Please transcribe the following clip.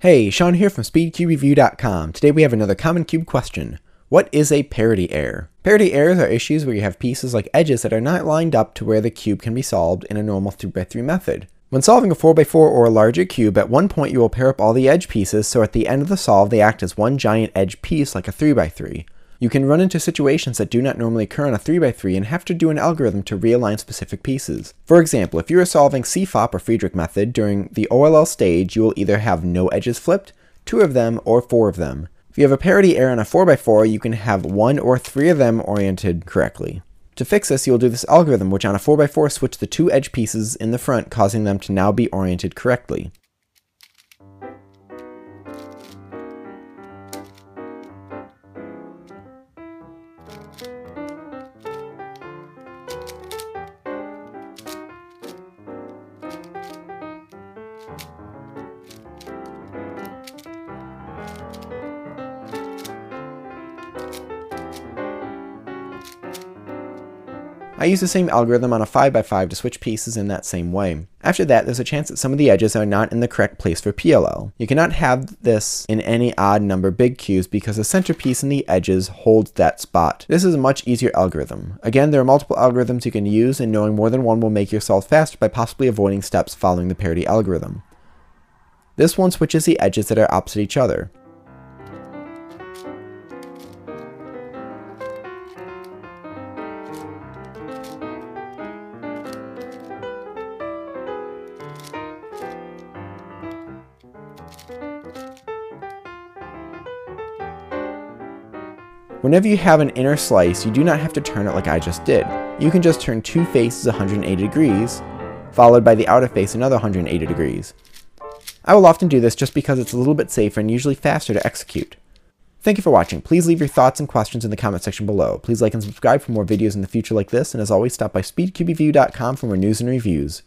Hey, Sean here from SpeedCubeReview.com. Today we have another common cube question. What is a parity error? Parity errors are issues where you have pieces like edges that are not lined up to where the cube can be solved in a normal 3x3 method. When solving a 4x4 or a larger cube, at one point you will pair up all the edge pieces so at the end of the solve they act as one giant edge piece like a 3x3. You can run into situations that do not normally occur on a 3x3 and have to do an algorithm to realign specific pieces. For example, if you are solving CFOP or Fridrich method during the OLL stage, you will either have no edges flipped, two of them, or four of them. If you have a parity error on a 4x4, you can have one or three of them oriented correctly. To fix this, you'll do this algorithm, which on a 4x4 switch the two edge pieces in the front, causing them to now be oriented correctly. Thank you. I use the same algorithm on a 5x5 to switch pieces in that same way. After that, there's a chance that some of the edges are not in the correct place for PLL. You cannot have this in any odd number big cubes because the centerpiece in the edges holds that spot. This is a much easier algorithm. Again, there are multiple algorithms you can use and knowing more than one will make your solve faster by possibly avoiding steps following the parity algorithm. This one switches the edges that are opposite each other. Whenever you have an inner slice, you do not have to turn it like I just did. You can just turn two faces 180 degrees, followed by the outer face another 180 degrees. I will often do this just because it's a little bit safer and usually faster to execute. Thank you for watching. Please leave your thoughts and questions in the comment section below. Please like and subscribe for more videos in the future like this, and as always, stop by speedcubereview.com for more news and reviews.